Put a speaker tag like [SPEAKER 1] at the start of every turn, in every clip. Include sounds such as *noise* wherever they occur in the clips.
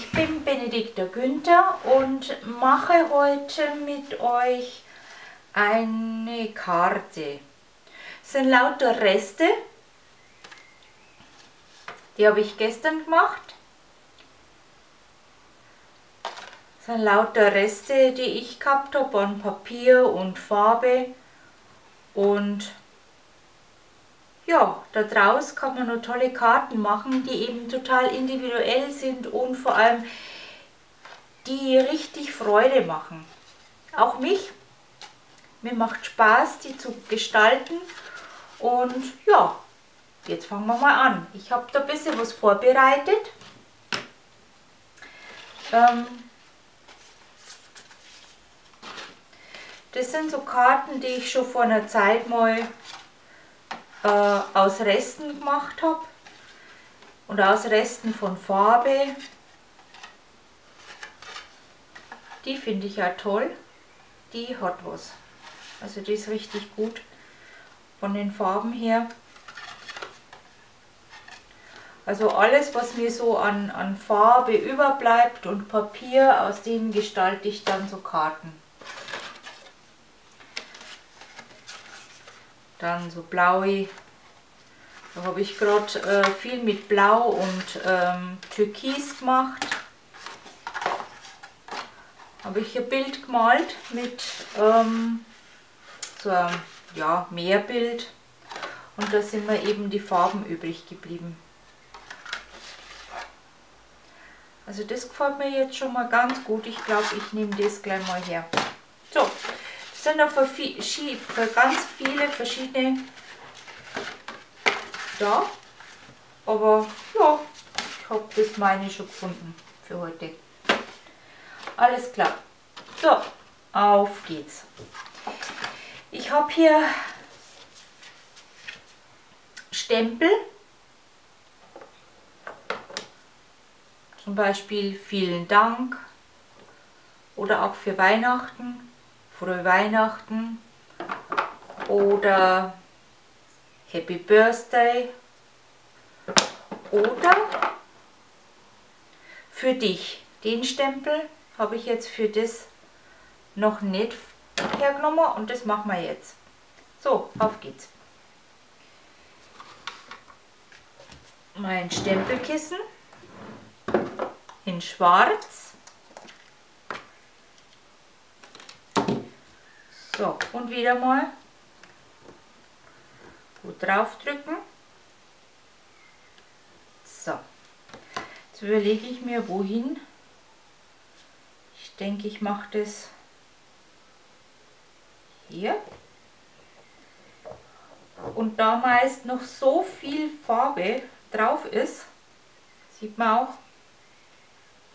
[SPEAKER 1] ich bin Benedikta Günther und mache heute mit euch eine Karte. Es sind lauter Reste, die habe ich gestern gemacht. Es sind lauter Reste, die ich gehabt habe an Papier und Farbe und ja, da draus kann man noch tolle Karten machen, die eben total individuell sind und vor allem die richtig Freude machen. Auch mich. Mir macht Spaß, die zu gestalten. Und ja, jetzt fangen wir mal an. Ich habe da ein bisschen was vorbereitet. Ähm, das sind so Karten, die ich schon vor einer Zeit mal äh, aus Resten gemacht habe und aus Resten von Farbe. Die finde ich ja toll. Die hat was. Also die ist richtig gut von den Farben her. Also alles, was mir so an, an Farbe überbleibt und Papier, aus denen gestalte ich dann so Karten. Dann so blaue. Da habe ich gerade äh, viel mit Blau und ähm, Türkis gemacht. Habe ich ein Bild gemalt mit ähm, so einem ja, Meerbild. Und da sind mir eben die Farben übrig geblieben. Also das gefällt mir jetzt schon mal ganz gut. Ich glaube, ich nehme das gleich mal her. So, sind noch für, für ganz viele verschiedene da. Aber ja, ich habe das meine schon gefunden für heute. Alles klar. So, auf geht's. Ich habe hier Stempel. Zum Beispiel vielen Dank oder auch für Weihnachten frohe Weihnachten oder Happy Birthday oder für dich. Den Stempel habe ich jetzt für das noch nicht hergenommen und das machen wir jetzt. So, auf geht's. Mein Stempelkissen in schwarz. So, und wieder mal gut drauf drücken. So, jetzt überlege ich mir, wohin. Ich denke, ich mache das hier. Und da meist noch so viel Farbe drauf ist, sieht man auch,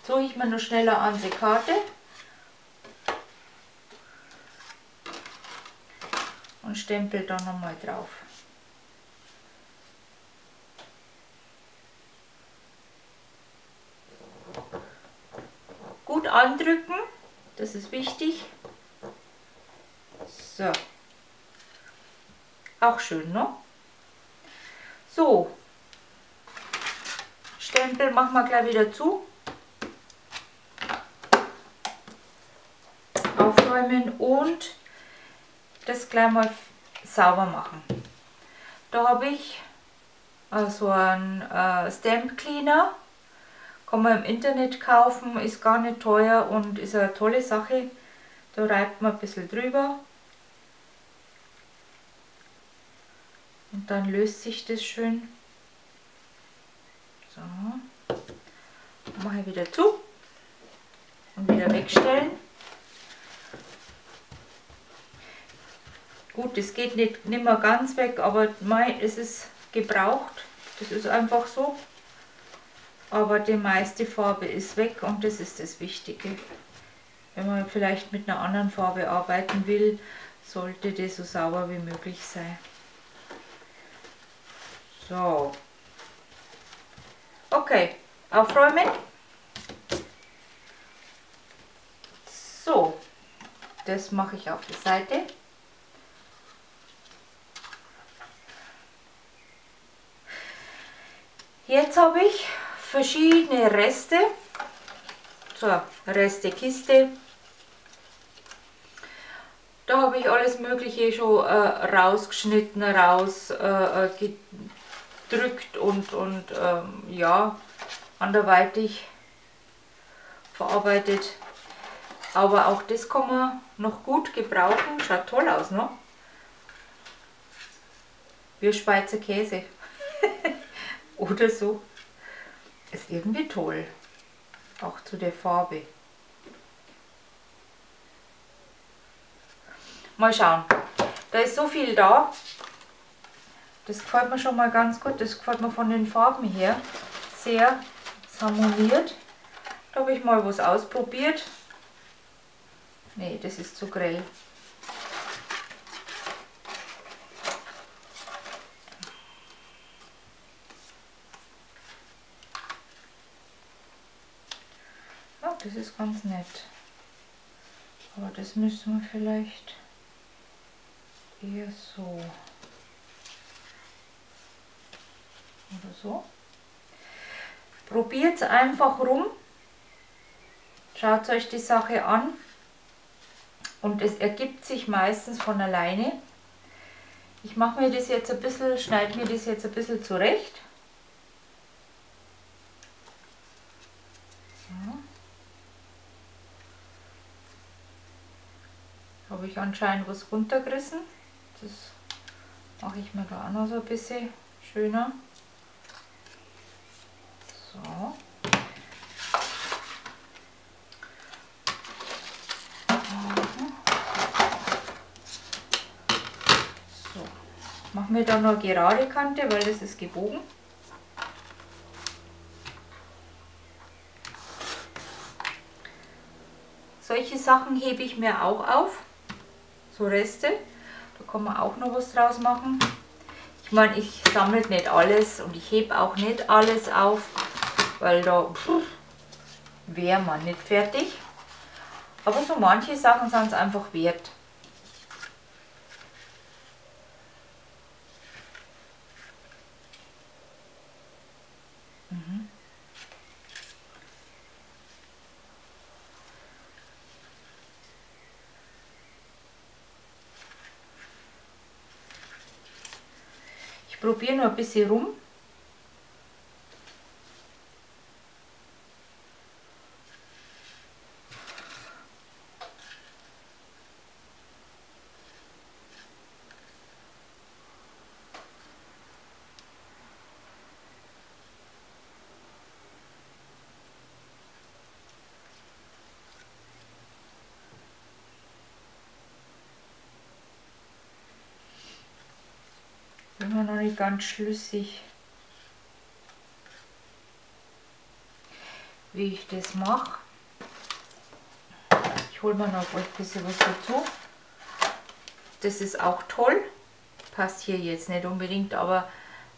[SPEAKER 1] suche ich mir noch schneller an die Karte. Und stempel da nochmal drauf. Gut andrücken, das ist wichtig. So. Auch schön, ne? So. Stempel machen wir gleich wieder zu. Aufräumen und das gleich mal sauber machen. Da habe ich also einen äh, Stamp Cleaner. Kann man im Internet kaufen, ist gar nicht teuer und ist eine tolle Sache. Da reibt man ein bisschen drüber. Und dann löst sich das schön. So. Mache ich wieder zu und wieder wegstellen. Gut, das geht nicht, nicht mehr ganz weg, aber mein, es ist gebraucht. Das ist einfach so. Aber die meiste Farbe ist weg und das ist das Wichtige. Wenn man vielleicht mit einer anderen Farbe arbeiten will, sollte das so sauber wie möglich sein. So. Okay, aufräumen. So, das mache ich auf die Seite. Jetzt habe ich verschiedene Reste So, Reste Kiste. Da habe ich alles Mögliche schon äh, rausgeschnitten, rausgedrückt äh, und, und ähm, ja, anderweitig verarbeitet. Aber auch das kann man noch gut gebrauchen. Schaut toll aus, ne? Wie Schweizer Käse. *laughs* Oder so. Ist irgendwie toll. Auch zu der Farbe. Mal schauen. Da ist so viel da. Das gefällt mir schon mal ganz gut. Das gefällt mir von den Farben her sehr. Es harmoniert. Da habe ich mal was ausprobiert. Nee, das ist zu grell. Das ist ganz nett. Aber das müssen wir vielleicht eher so. Oder so. Probiert es einfach rum. Schaut euch die Sache an. Und es ergibt sich meistens von alleine. Ich mache mir das jetzt ein bisschen, schneide mir das jetzt ein bisschen zurecht. Habe ich anscheinend was runtergerissen. Das mache ich mir da auch noch so ein bisschen schöner. So. So. Machen wir da noch gerade Kante, weil das ist gebogen. Solche Sachen hebe ich mir auch auf, so Reste. Da kann man auch noch was draus machen. Ich meine, ich sammle nicht alles und ich hebe auch nicht alles auf, weil da wäre man nicht fertig. Aber so manche Sachen sind es einfach wert. Probiere noch ein bisschen rum. bin mir noch nicht ganz schlüssig, wie ich das mache. Ich hole mir noch ein bisschen was dazu. Das ist auch toll. Passt hier jetzt nicht unbedingt, aber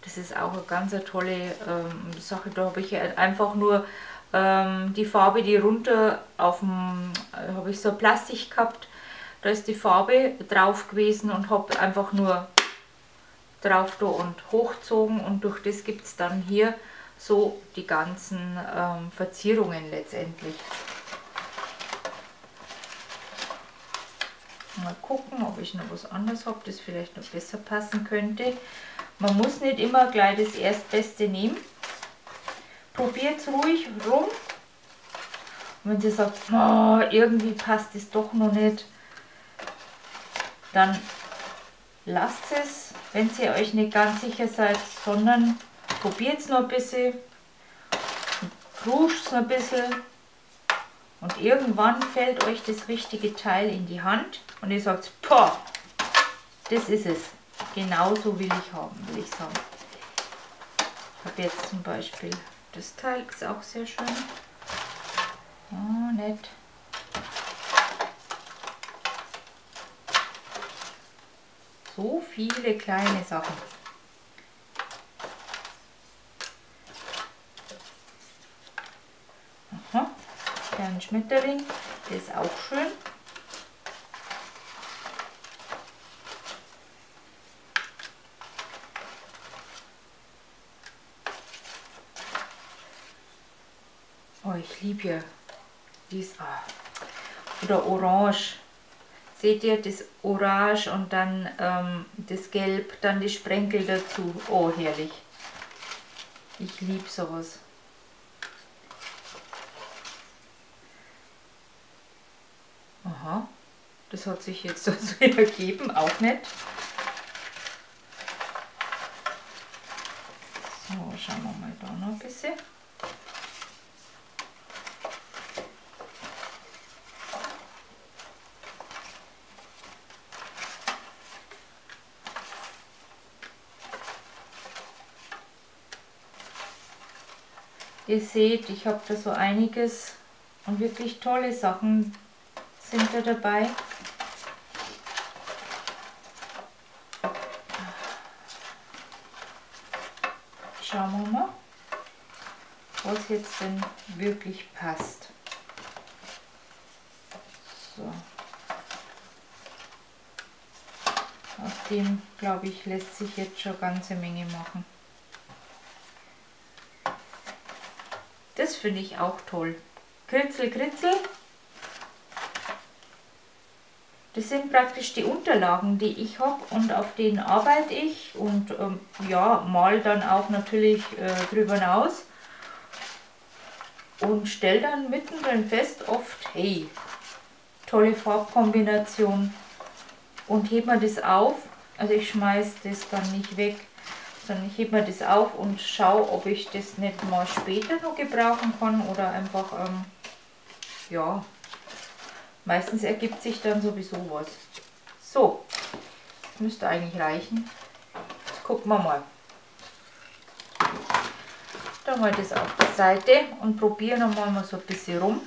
[SPEAKER 1] das ist auch eine ganz tolle ähm, Sache. Da habe ich einfach nur ähm, die Farbe, die runter auf dem, äh, habe ich so Plastik gehabt. Da ist die Farbe drauf gewesen und habe einfach nur drauf und hochgezogen und durch das gibt es dann hier so die ganzen ähm, Verzierungen letztendlich. Mal gucken, ob ich noch was anderes habe, das vielleicht noch besser passen könnte. Man muss nicht immer gleich das Erstbeste nehmen. Probiert es ruhig rum. Und wenn Sie sagt, oh, irgendwie passt es doch noch nicht, dann lasst es wenn ihr euch nicht ganz sicher seid, sondern probiert es noch ein bisschen, kruscht es noch ein bisschen und irgendwann fällt euch das richtige Teil in die Hand und ihr sagt, boah, das ist es. Genauso will ich haben, will ich sagen. Ich habe jetzt zum Beispiel das Teil, ist auch sehr schön. Oh, nett. So viele kleine Sachen. Aha, ein Schmetterling, ist auch schön. Oh, ich liebe ja Dies. Oder orange. Seht ihr das Orange und dann ähm, das Gelb, dann die Sprenkel dazu. Oh, herrlich. Ich liebe sowas. Aha, das hat sich jetzt *laughs* so ergeben, auch nicht. So, schauen wir mal da noch ein bisschen. Ihr seht, ich habe da so einiges und wirklich tolle Sachen sind da dabei. Schauen wir mal, was jetzt denn wirklich passt. So. Aus dem, glaube ich, lässt sich jetzt schon eine ganze Menge machen. Das finde ich auch toll. Kritzel, Kritzel. Das sind praktisch die Unterlagen, die ich habe und auf denen arbeite ich und ähm, ja, mal dann auch natürlich äh, drüber hinaus und stelle dann mittendrin fest oft, hey, tolle Farbkombination und heb mir das auf, also ich schmeiße das dann nicht weg, ich hebe mir das auf und schaue, ob ich das nicht mal später noch gebrauchen kann oder einfach, ähm, ja, meistens ergibt sich dann sowieso was. So, das müsste eigentlich reichen. Jetzt gucken wir mal. Dann mal das auf der Seite und probieren nochmal mal so ein bisschen rum.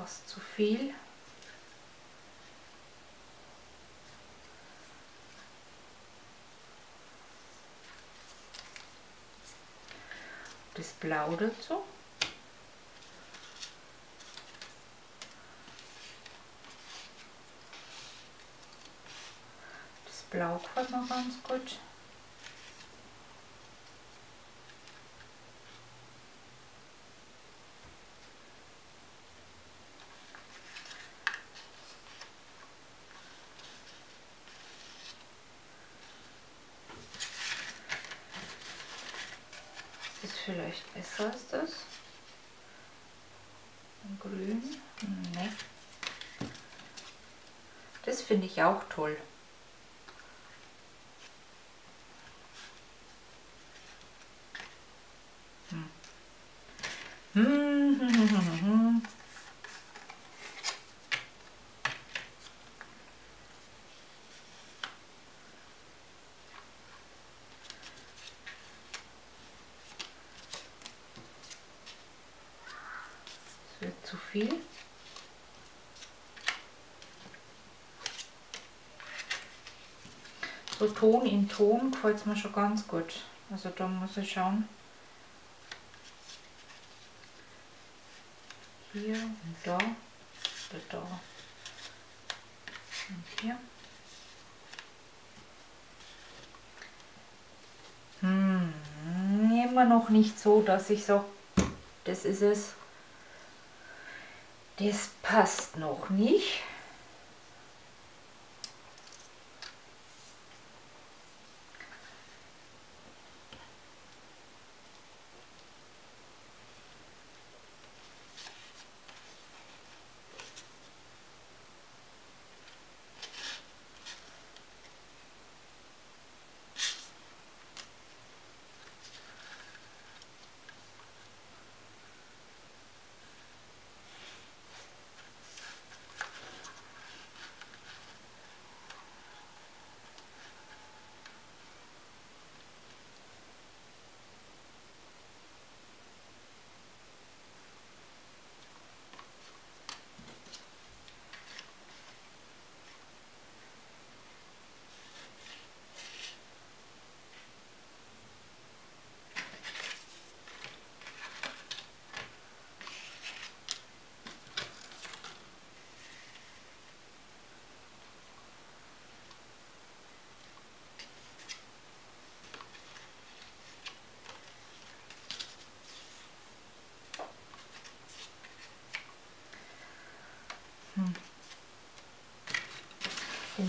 [SPEAKER 1] fast zu viel. Das Blau dazu. Das Blau gefällt mir ganz gut. vielleicht besser als das. Grün. Ne. Das auch toll. Hm. *laughs* Hm, hm zu viel. So Ton in Ton gefällt es mir schon ganz gut. Also da muss ich schauen. Hier und da oder da und hier. Hm, immer noch nicht so, dass ich so, das ist es. Das passt noch nicht.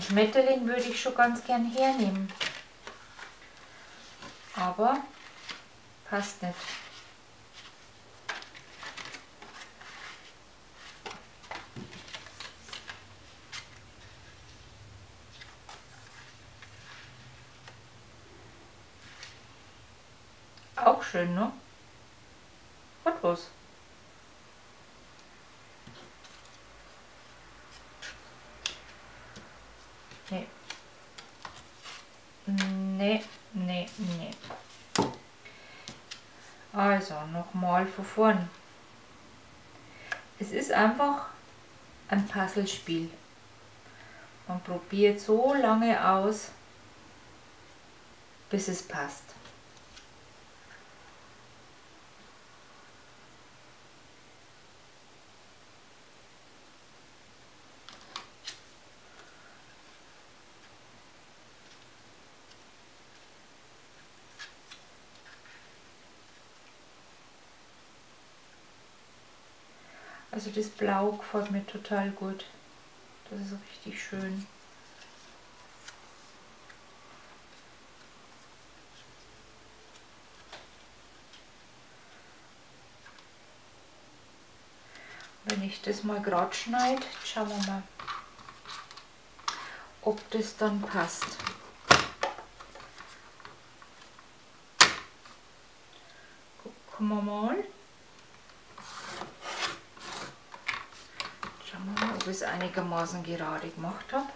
[SPEAKER 1] Schmetterling würde ich schon ganz gern hernehmen. Aber passt nicht. Auch schön, ne? Was nochmal von vorn. Es ist einfach ein Puzzlespiel. Man probiert so lange aus, bis es passt. Also das Blau gefällt mir total gut. Das ist richtig schön. Wenn ich das mal gerade schneide, schauen wir mal, ob das dann passt. Gucken wir mal. Ob ich es einigermaßen gerade gemacht habe.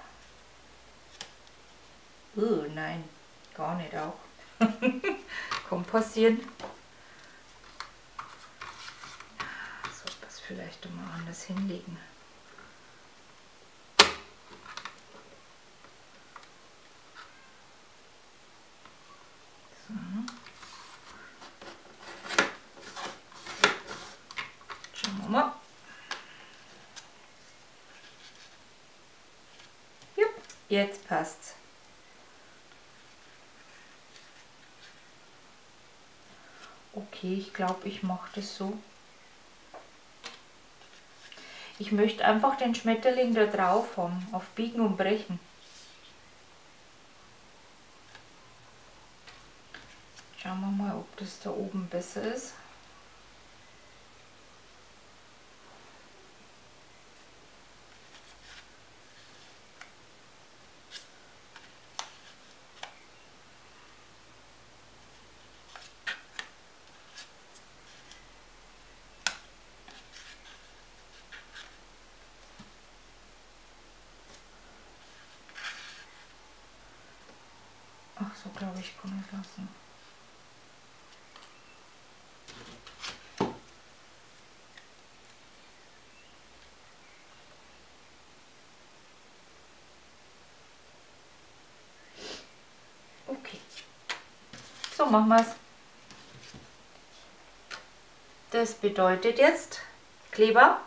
[SPEAKER 1] Oh nein, gar nicht auch. *laughs* Kann passieren. Sollte das vielleicht mal anders hinlegen. Passt's. Okay, ich glaube, ich mache das so. Ich möchte einfach den Schmetterling da drauf haben, auf Biegen und Brechen. Schauen wir mal, ob das da oben besser ist. so glaube ich kommen lassen. Okay, so machen wir es. Das bedeutet jetzt Kleber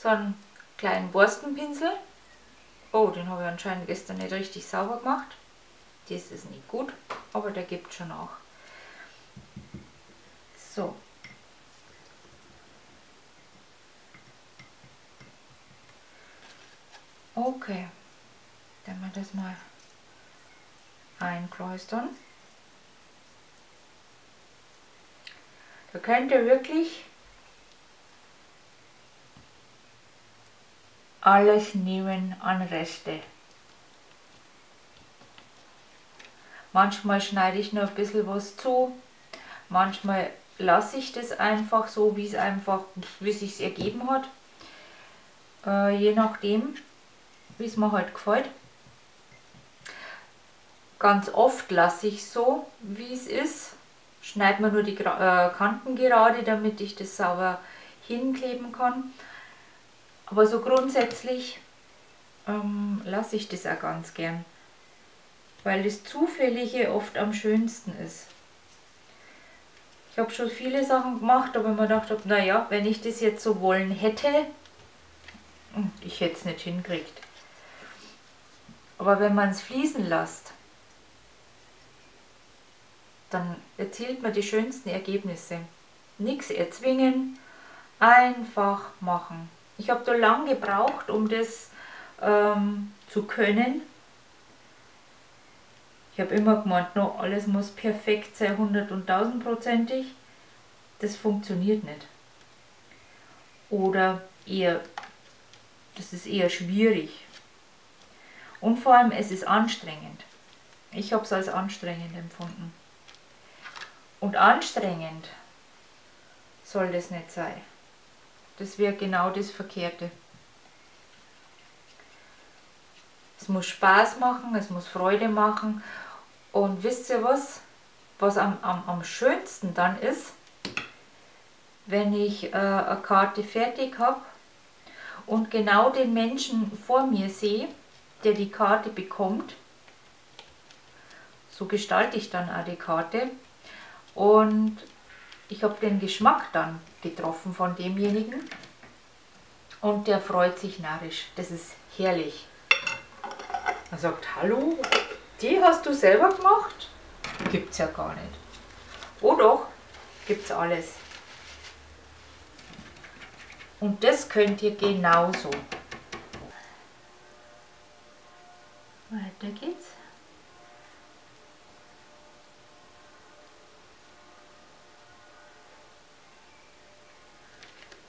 [SPEAKER 1] so einen kleinen Borstenpinsel. Oh, den habe ich anscheinend gestern nicht richtig sauber gemacht. Das ist nicht gut, aber der gibt schon auch. So. Okay, dann wir das mal einkläustern. Da könnt ihr wirklich alles nehmen an Reste. Manchmal schneide ich nur ein bisschen was zu, manchmal lasse ich das einfach so, wie es einfach, wie es sich ergeben hat. Äh, je nachdem, wie es mir halt gefällt. Ganz oft lasse ich so, wie es ist. Schneide mir nur die äh, Kanten gerade, damit ich das sauber hinkleben kann. Aber so grundsätzlich ähm, lasse ich das auch ganz gern, weil das Zufällige oft am schönsten ist. Ich habe schon viele Sachen gemacht, aber mir gedacht naja, wenn ich das jetzt so wollen hätte, ich hätte es nicht hinkriegt. Aber wenn man es fließen lässt, dann erzielt man die schönsten Ergebnisse. nichts erzwingen, einfach machen. Ich habe da lange gebraucht, um das ähm, zu können. Ich habe immer gemeint, no, alles muss perfekt sein, 100 und 1000 prozentig. Das funktioniert nicht. Oder eher, das ist eher schwierig. Und vor allem, es ist anstrengend. Ich habe es als anstrengend empfunden. Und anstrengend soll das nicht sein. Das wäre genau das Verkehrte. Es muss Spaß machen, es muss Freude machen. Und wisst ihr was? Was am, am, am schönsten dann ist, wenn ich äh, eine Karte fertig habe und genau den Menschen vor mir sehe, der die Karte bekommt. So gestalte ich dann auch die Karte. Und ich habe den Geschmack dann getroffen von demjenigen. Und der freut sich narrisch. Das ist herrlich. Er sagt, hallo, die hast du selber gemacht? Gibt's ja gar nicht. Oh doch, gibt's alles. Und das könnt ihr genauso. Weiter geht's.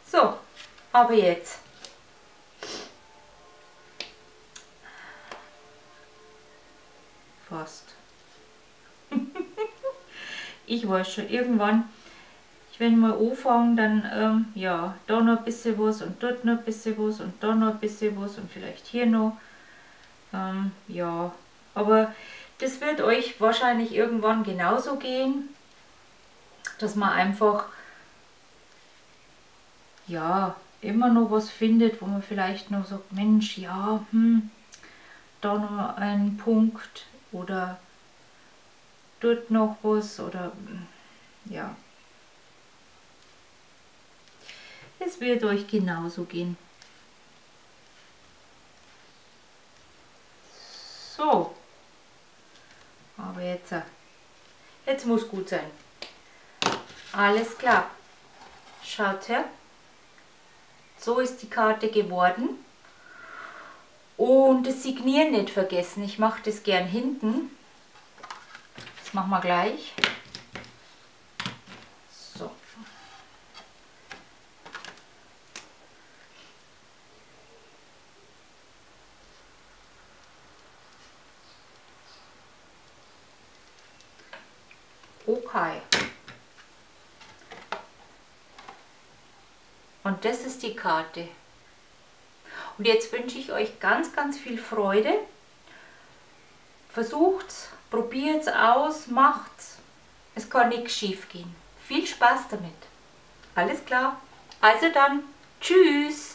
[SPEAKER 1] So, aber jetzt. Fast. *laughs* ich weiß schon, irgendwann, ich wenn mal anfangen, dann, ähm, ja, da noch ein bisschen was und dort noch ein bisschen was und da noch ein bisschen was und vielleicht hier noch. Ähm, ja, aber das wird euch wahrscheinlich irgendwann genauso gehen, dass man einfach ja immer noch was findet, wo man vielleicht noch sagt, Mensch, ja, hm, da noch ein Punkt oder dort noch was oder ja. Es wird euch genauso gehen. So. Aber jetzt, äh, jetzt muss gut sein. Alles klar. Schaut her. So ist die Karte geworden. Und das Signieren nicht vergessen. Ich mache das gern hinten. Das machen wir gleich. Okay. Und das ist die Karte. Und jetzt wünsche ich euch ganz, ganz viel Freude. Versucht's, probiert's aus, macht's. Es kann nichts schief gehen. Viel Spaß damit. Alles klar. Also dann, tschüss.